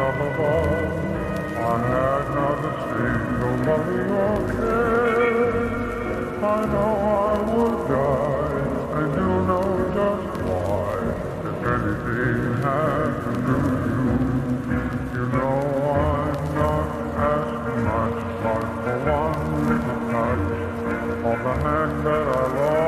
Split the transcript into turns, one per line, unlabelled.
I had not a single nobody will care. I know I would die, and you know just why. If anything happened to you, you know I'm not as much like for one little the touch of the hand that I lost.